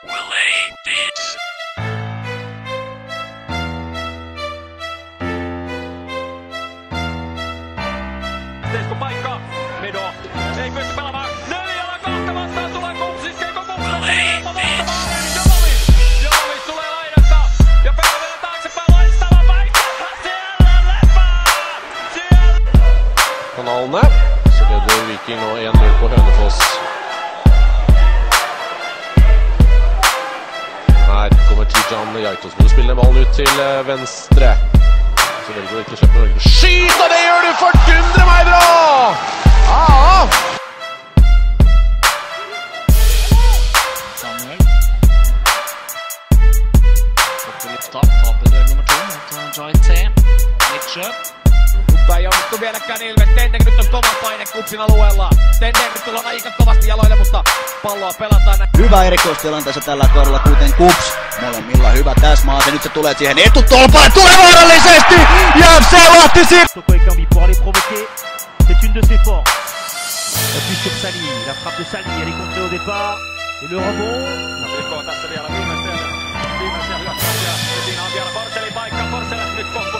Teisko. Siellä lepää. Siellä. kanalene. Så leder Viking nå 1-0 på Hønefoss. Jaitos. spille spiller ballen ut til eh, venstre. Så velger du ikke å slippe Norge. Skyt, og det gjør du! Fordundre meg bra! Vieläkään Ilves. Tendek nyt on kova paine kupsin alueella. Tendek nyt tullaan aika kovasti jaloille, mutta palloa pelataan. Hyvä erikoistilanteessa tällä kaudella, kuten Kups. Molemmilla hyvä täsmäase. Nyt se tulee siihen etutolpalle. Tulee vaarallisesti! Ja se lahti siinä! Toko Ekambi pour aller provoquer. C'est une de ses forces. Appui sur Sali. La frappe de Sali, elle est contrée au départ. Et le rebond. Mikko tässä vielä viimeisiä, viimeisiä hyökkäyksiä. Ja siinä on vielä Forselin paikka. Forsell nyt konkuroi Forsell.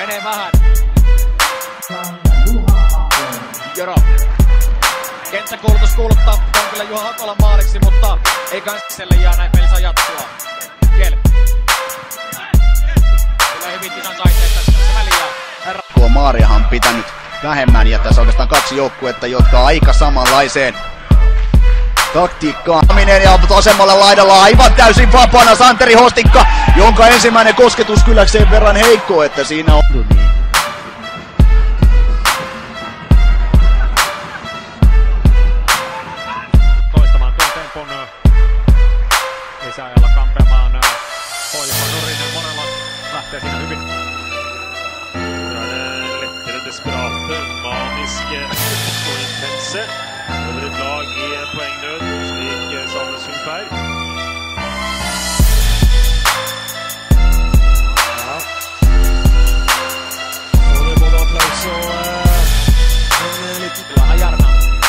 menee vähän. Joro. Kenttäkuulutus kuuluttaa on kyllä Juha Hakolan maaliksi, mutta ei kansselle jää näin peli saa jatkua. Kel. Tulee hyvin tisan saiteet tässä ja herra Tuo Maariahan pitänyt vähemmän ja tässä oikeastaan kaksi joukkuetta, jotka aika samanlaiseen taktiikkaan. Minen ja vasemmalla laidalla aivan täysin vapaana Santeri Hostikka, jonka ensimmäinen kosketus kyllä sen verran heikko, että siinä on toistamaan lisäajalla kampeamaan ö, Hoiva Nurinen Monella hyvin. Et lag poengnød, slik Sandnes Ulf er. Ja. Og det er både applaus og eh,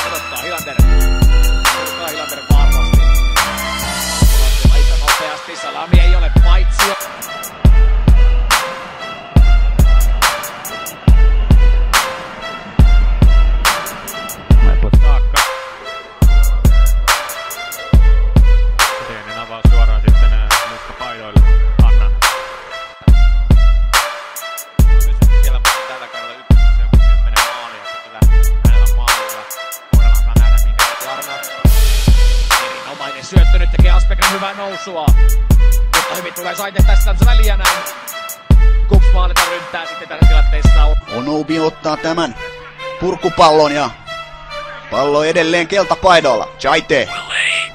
odottaa Hilander. Odottaa Hilander varmasti. Aika nopeasti. Salami ei ole paitsi. Nousua. Mutta hyvin tulee saite tästä väliä näin. Kups maalita ryntää sitten tässä tilanteessa. Onubi ottaa tämän purkupallon ja pallo edelleen keltapaidolla. Chaite.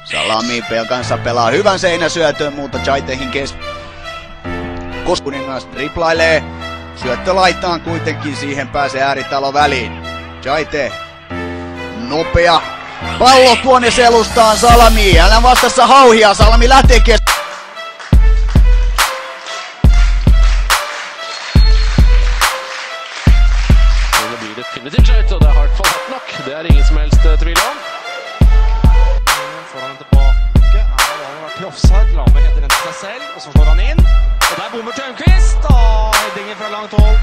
Salami kanssa pelaa hyvän seinäsyötön, mutta Chaitehin kes... Koskuningas triplailee. Syöttö laitaan kuitenkin, siihen pääsee ääritalo väliin. Chaite. Nopea. Pallo tuonne selustaan Salami. Älä vastassa hauhia. Salami lähtee kes... Og det blir definitivt skjøt, og det er hardt for hardt nok. Det er ingen som helst eh, tvil om. Får han tilbake. Da har vært til offside. Lammet heter den seg selv, og så slår han inn. Og der bommer Tømquist. Headingen fra langt hold.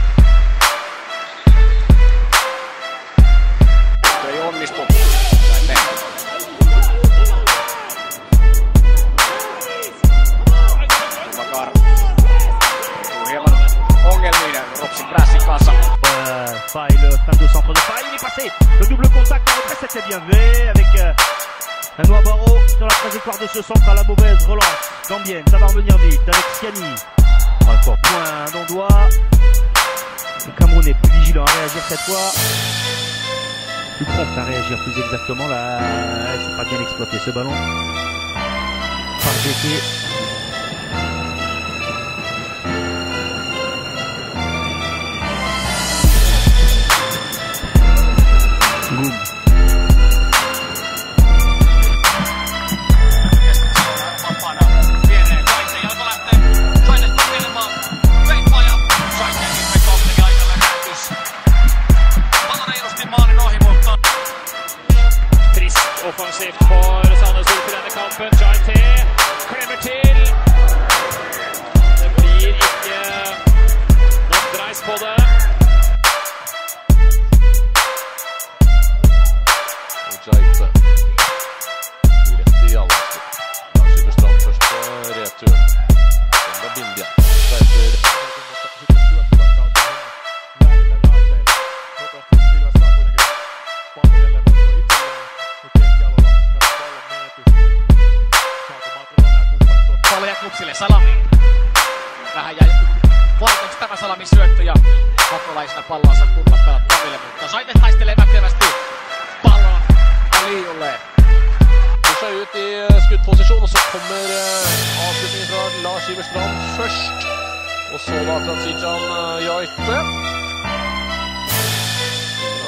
C'était bien fait avec euh, un noix barreau sur la trajectoire de ce centre à la mauvaise relance. Gambienne, ça va revenir vite avec Siani. Encore point d'Ondois. Le Cameroun est plus vigilant à réagir cette fois. Plus prompt à réagir plus exactement là. C'est pas bien exploité ce ballon. Vapaana pulled out. Lars Strand først. Og så da Transijan eh, Jaite.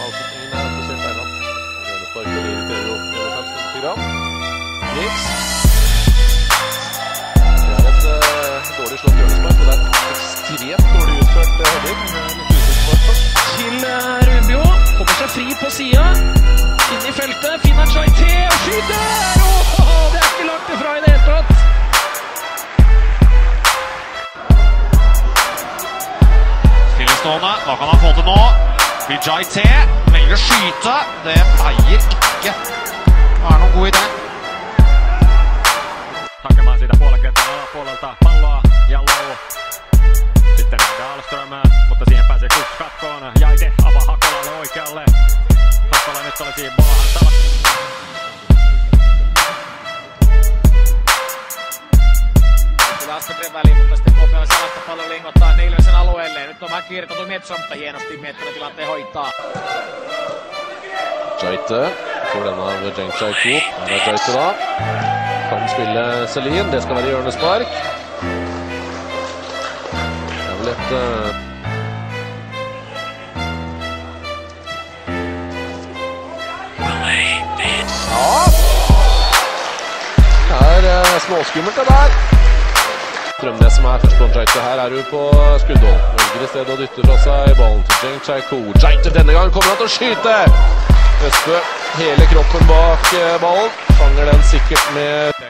Avslutningen er spesielt egnet. Rønnespark og irriterer jo Evershansen lite grann. Niks. Det er et eh, dårlig slått hjørnespark, og det er et ekstremt dårlig utført eh, heading. Det. Til eh, Rubio. Kommer seg fri på sida. Inn i feltet. Finner Chaité og skyter! Åh, Vijay T velger å skyte. Det pleier ikke å være noen god idé. Hakemaan siitä puolenkentän alapuolelta palloa Jallow. Sitten Dahlström, mutta siihen pääsee Kuks katkoon. Jaite avaa Hakolalle oikealle. Hakola nyt olisi Bolahan tala. Tulee Aspegren väliin, mutta sitten Kuopiolla salasta Neilösen vähän kiirretty Metso, mutta hienosti miettinyt tilanteen hoitaa. Jaite får den av Jeng Chaiku. Her er Jaite da. Kan spille Selin. Det skal være hjørnespark. Det er vel et eh, Ja. Det er eh, småskummelt, det der. Strømnes som er først på Jaite. Her er hun på skuddhold. Velger i stedet å dytte fra seg ballen til Jeng Chaiku. Jaite denne gang kommer han til å skyte! Østbø hele kroppen bak eh, ballen. Fanger den sikkert med